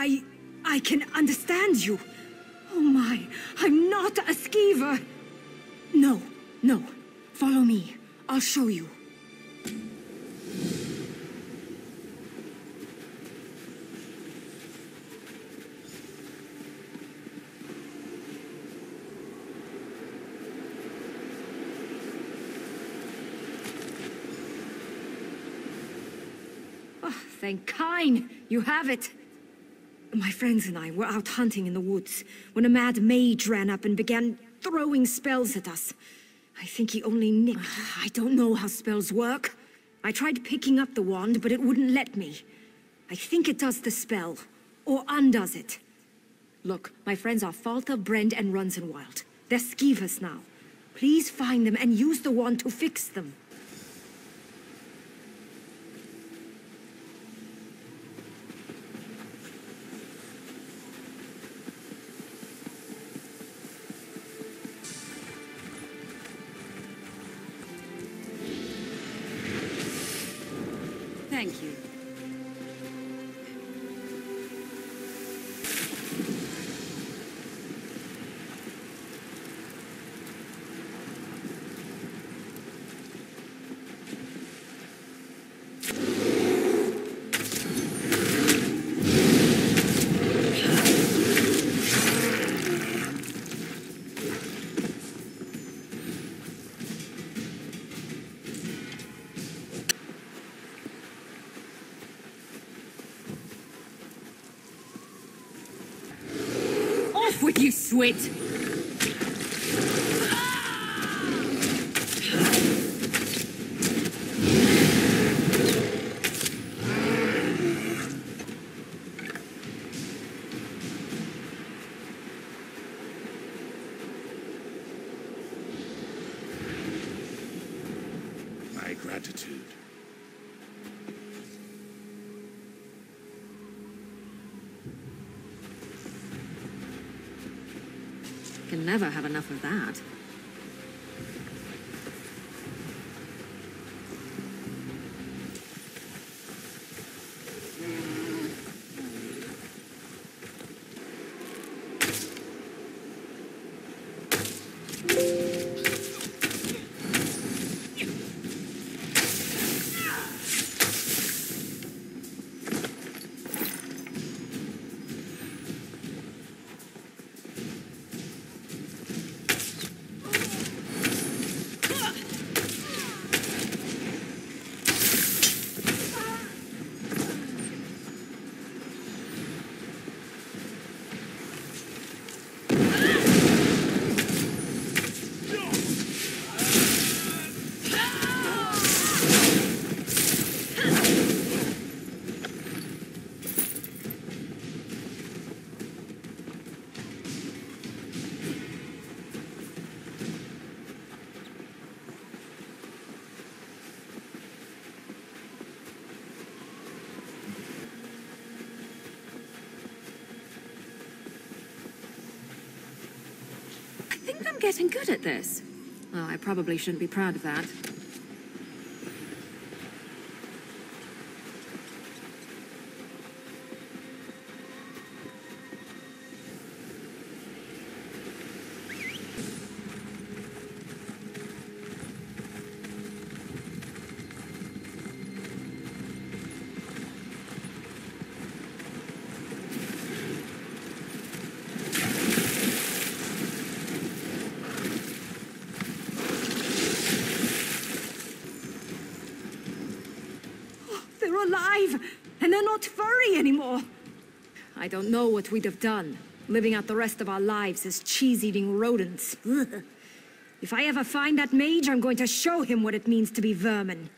I... I can understand you. Oh my, I'm not a skeever. No, no. Follow me. I'll show you. Oh, thank! You have it! My friends and I were out hunting in the woods when a mad mage ran up and began throwing spells at us. I think he only nicked. I don't know how spells work. I tried picking up the wand, but it wouldn't let me. I think it does the spell, or undoes it. Look, my friends are Falta, Brend, and Runzenwild. They're skeevers now. Please find them and use the wand to fix them. Thank you. With you, Swit! My gratitude. Can never have enough of that. Getting good at this. Oh, I probably shouldn't be proud of that. They're alive! And they're not furry anymore! I don't know what we'd have done, living out the rest of our lives as cheese-eating rodents. If I ever find that mage, I'm going to show him what it means to be vermin.